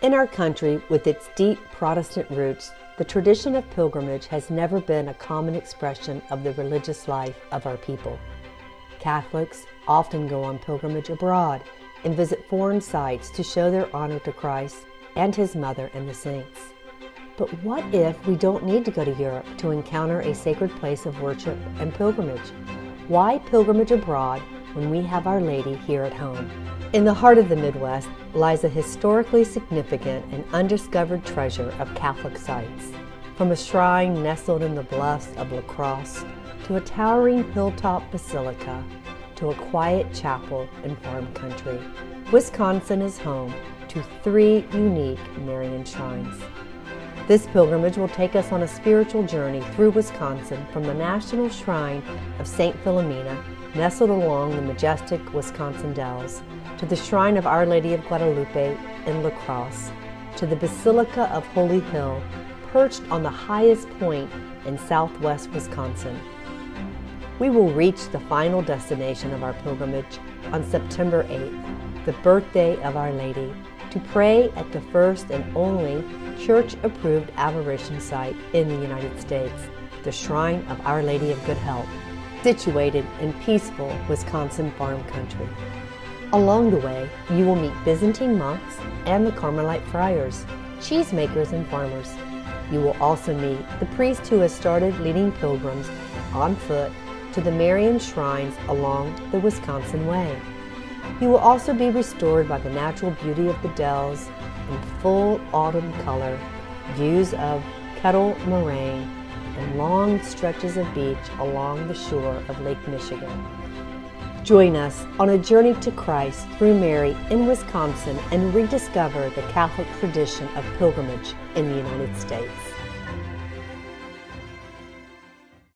In our country, with its deep Protestant roots, the tradition of pilgrimage has never been a common expression of the religious life of our people. Catholics often go on pilgrimage abroad and visit foreign sites to show their honor to Christ and His Mother and the saints. But what if we don't need to go to Europe to encounter a sacred place of worship and pilgrimage? Why pilgrimage abroad when we have Our Lady here at home? In the heart of the Midwest lies a historically significant and undiscovered treasure of Catholic sites. From a shrine nestled in the bluffs of La Crosse to a towering hilltop basilica to a quiet chapel in farm country, Wisconsin is home to three unique Marian shrines. This pilgrimage will take us on a spiritual journey through Wisconsin from the National Shrine of St. Philomena, nestled along the majestic Wisconsin Dells, to the Shrine of Our Lady of Guadalupe in La Crosse, to the Basilica of Holy Hill, perched on the highest point in southwest Wisconsin. We will reach the final destination of our pilgrimage on September 8th, the birthday of Our Lady, to pray at the first and only church approved apparition site in the United States, the Shrine of Our Lady of Good Help, situated in peaceful Wisconsin farm country. Along the way, you will meet Byzantine monks and the Carmelite friars, cheesemakers and farmers. You will also meet the priest who has started leading pilgrims on foot to the Marian shrines along the Wisconsin Way. You will also be restored by the natural beauty of the dells in full autumn color, views of Kettle Moraine, and long stretches of beach along the shore of Lake Michigan. Join us on a journey to Christ through Mary in Wisconsin and rediscover the Catholic tradition of pilgrimage in the United States.